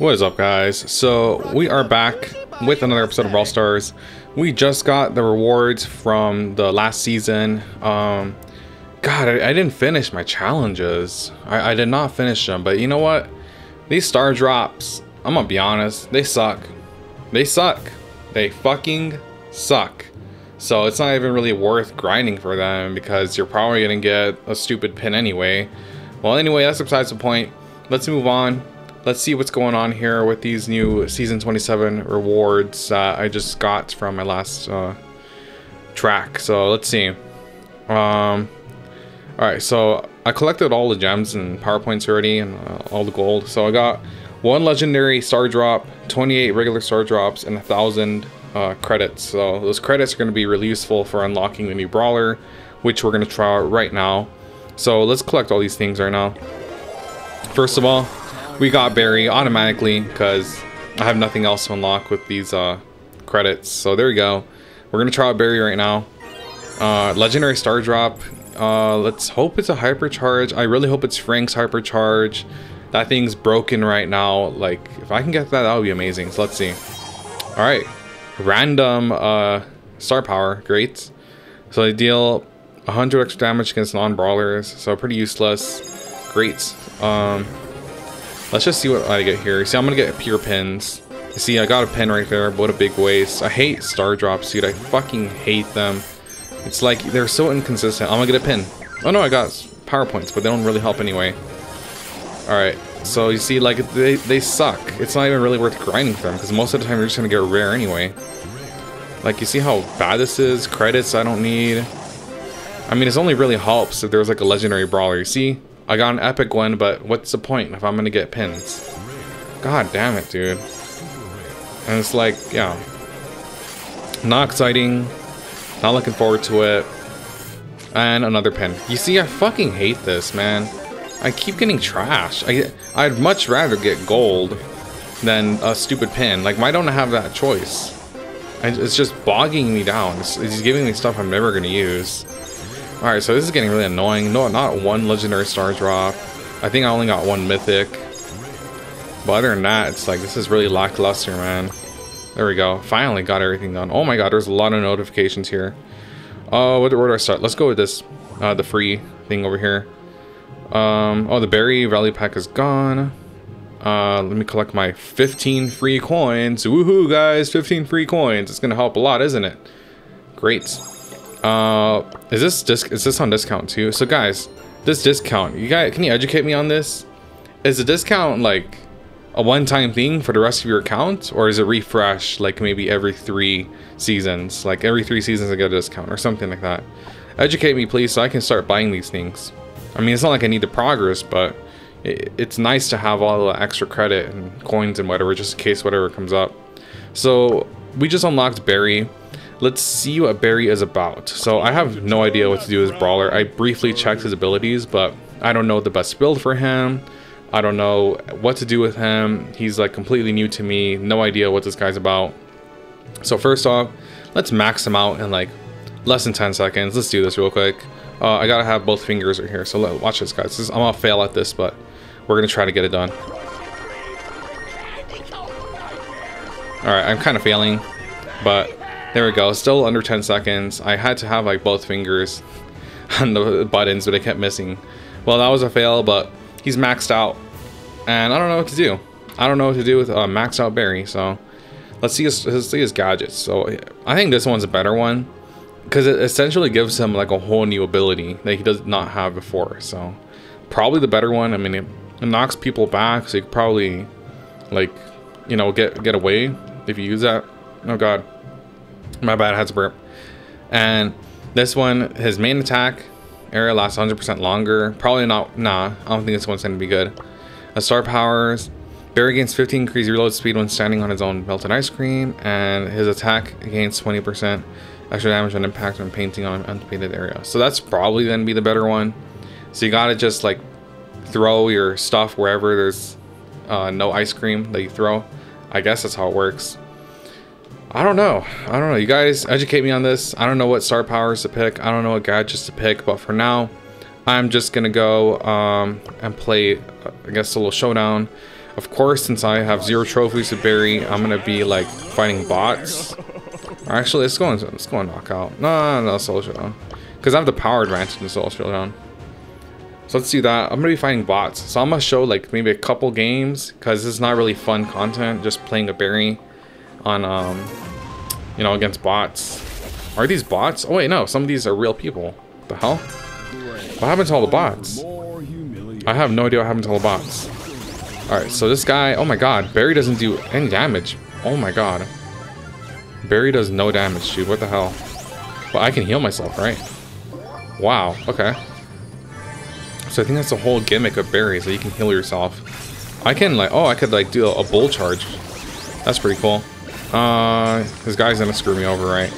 What is up guys? So we are back with another episode of Brawl Stars. We just got the rewards from the last season. Um, God, I, I didn't finish my challenges. I, I did not finish them, but you know what? These star drops, I'm gonna be honest, they suck. They suck. They fucking suck. So it's not even really worth grinding for them because you're probably gonna get a stupid pin anyway. Well, anyway, that's besides the point. Let's move on let's see what's going on here with these new season 27 rewards uh, I just got from my last uh, track. So let's see. Um, all right, so I collected all the gems and power points already and uh, all the gold. So I got one legendary star drop, 28 regular star drops, and a thousand uh, credits. So those credits are going to be really useful for unlocking the new brawler, which we're going to try out right now. So let's collect all these things right now. First of all, we got Berry automatically because I have nothing else to unlock with these uh, credits. So there we go. We're going to try out Berry right now. Uh, Legendary Star Drop. Uh, let's hope it's a Hypercharge. I really hope it's Frank's Hypercharge. That thing's broken right now. Like, if I can get that, that would be amazing. So let's see. Alright. Random uh, Star Power. Great. So they deal 100 extra damage against non-brawlers. So pretty useless. Great. Um, Let's just see what I get here. See, I'm gonna get pure pins. See, I got a pin right there, what a big waste. I hate star drops, dude. I fucking hate them. It's like, they're so inconsistent. I'm gonna get a pin. Oh no, I got power points, but they don't really help anyway. Alright, so you see, like, they, they suck. It's not even really worth grinding for them, because most of the time you're just gonna get rare anyway. Like, you see how bad this is? Credits I don't need. I mean, it's only really helps if there's like a legendary brawler. You see? I got an epic one, but what's the point if I'm gonna get pins? God damn it, dude. And it's like, yeah. Not exciting. Not looking forward to it. And another pin. You see, I fucking hate this, man. I keep getting trash. I, I'd much rather get gold than a stupid pin. Like, why don't I have that choice? It's just bogging me down. It's, it's giving me stuff I'm never going to use. Alright, so this is getting really annoying. No, not one legendary star drop. I think I only got one mythic. But other than that, it's like, this is really lackluster, man. There we go. Finally got everything done. Oh my god, there's a lot of notifications here. Oh, uh, where, where do I start? Let's go with this. Uh, the free thing over here. Um, oh, the Berry value pack is gone. Uh, let me collect my 15 free coins. Woohoo, guys, 15 free coins. It's gonna help a lot, isn't it? Great. Uh, is this disc? Is this on discount too? So guys, this discount, you guys, can you educate me on this? Is the discount like a one-time thing for the rest of your account, or is it refresh like maybe every three seasons? Like every three seasons I get a discount or something like that. Educate me, please, so I can start buying these things. I mean, it's not like I need the progress, but it, it's nice to have all the extra credit and coins and whatever, just in case whatever comes up. So we just unlocked Berry. Let's see what Berry is about. So I have no idea what to do as Brawler. I briefly checked his abilities, but I don't know the best build for him. I don't know what to do with him. He's like completely new to me. No idea what this guy's about. So first off, let's max him out in like less than 10 seconds. Let's do this real quick. Uh, I gotta have both fingers right here. So let, watch this, guys. This, I'm gonna fail at this, but we're gonna try to get it done. Alright, I'm kind of failing, but there we go. Still under 10 seconds. I had to have like both fingers on the buttons, but I kept missing. Well, that was a fail, but he's maxed out. And I don't know what to do. I don't know what to do with a maxed out Berry, so let's see his, let's see his gadgets. So I think this one's a better one because it essentially gives him like a whole new ability that he does not have before. So probably the better one. I mean, it, it knocks people back, so you could probably like, you know, get get away if you use that. Oh god. My bad, had to burp. And this one, his main attack area lasts 100% longer. Probably not, nah, I don't think this one's to be good. A star powers, Berry gains 15 increased reload speed when standing on his own melted ice cream, and his attack gains 20% extra damage and impact when painting on an unpainted area. So that's probably to be the better one. So you gotta just like throw your stuff wherever there's uh, no ice cream that you throw. I guess that's how it works. I don't know. I don't know. You guys educate me on this. I don't know what star powers to pick. I don't know what gadgets to pick. But for now, I'm just gonna go um, and play, uh, I guess, a little showdown. Of course, since I have zero trophies to Berry, I'm gonna be like fighting bots. Actually, let's go on, let's go on knockout. No, no, no, solo showdown, because I have the power advantage in the solo showdown. So let's do that. I'm gonna be fighting bots. So I'm gonna show like maybe a couple games, because this is not really fun content. Just playing a Berry on, um, you know, against bots. Are these bots? Oh wait, no, some of these are real people. What the hell? What happened to all the bots? I have no idea what happened to all the bots. Alright, so this guy, oh my god, Berry doesn't do any damage. Oh my god. Berry does no damage, dude, what the hell? But I can heal myself, right? Wow, okay. So I think that's the whole gimmick of Berry, so you can heal yourself. I can like, oh, I could like do a, a bull charge. That's pretty cool. Uh, this guy's gonna screw me over, right?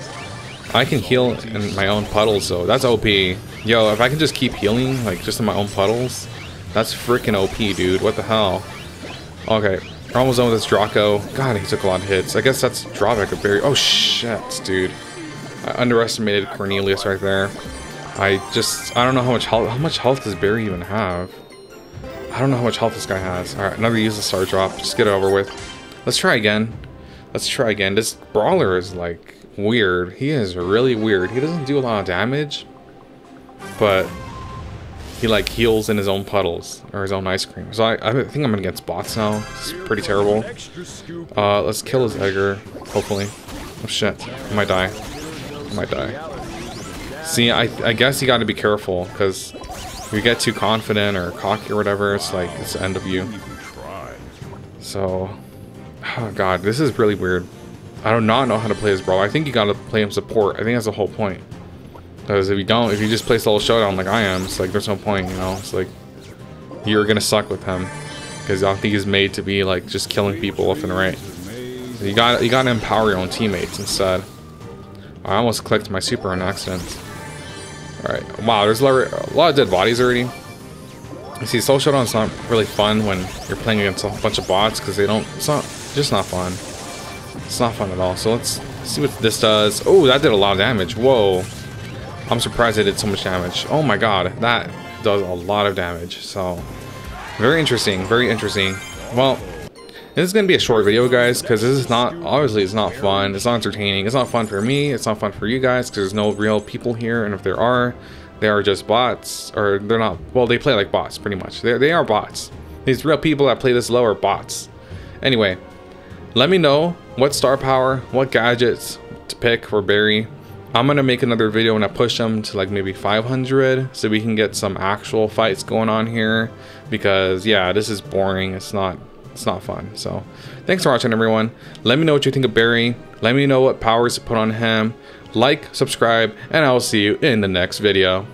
I can heal in my own puddles, though. That's OP. Yo, if I can just keep healing, like, just in my own puddles, that's freaking OP, dude. What the hell? Okay, we're almost done with this Draco. God, he took a lot of hits. I guess that's drawback of Berry. Oh, shit, dude. I underestimated Cordelius right there. I just, I don't know how much health, how much health does Berry even have? I don't know how much health this guy has. Alright, another use the star drop. Just get it over with. Let's try again. Let's try again. This brawler is like weird. He is really weird. He doesn't do a lot of damage, but he like heals in his own puddles or his own ice cream. So I, I think I'm gonna get spots now. It's pretty terrible. Uh, let's kill his Edgar, hopefully. Oh shit, I might die. I might die. See, I, I guess you gotta be careful, because if you get too confident or cocky or whatever, it's like, it's the end of you. So, oh god, this is really weird. I do not know how to play this bro. I think you gotta play him support. I think that's the whole point. Because if you don't, if you just play solo showdown like I am, it's like there's no point, you know? It's like you're gonna suck with him. Because I don't think he's made to be like just killing people left and right. You gotta you gotta empower your own teammates instead. I almost clicked my super on accident. Alright, wow, there's a lot of dead bodies already. You see, Solo Showdown's not really fun when you're playing against a bunch of bots because they don't, it's not, just not fun. It's not fun at all. So let's see what this does. Oh, that did a lot of damage. Whoa. I'm surprised it did so much damage. Oh my god, that does a lot of damage. So, very interesting, very interesting. Well, this is going to be a short video, guys, because this is not, obviously it's not fun, it's not entertaining, it's not fun for me, it's not fun for you guys, because there's no real people here, and if there are, they are just bots, or they're not, well, they play like bots, pretty much. They're, they are bots. These real people that play this low are bots. Anyway, let me know what star power, what gadgets to pick for Berry. I'm to make another video when I push them to like maybe 500, so we can get some actual fights going on here, because yeah, this is boring, it's not it's not fun. So thanks for watching everyone. Let me know what you think of Berry. Let me know what powers to put on him. Like, subscribe, and I will see you in the next video.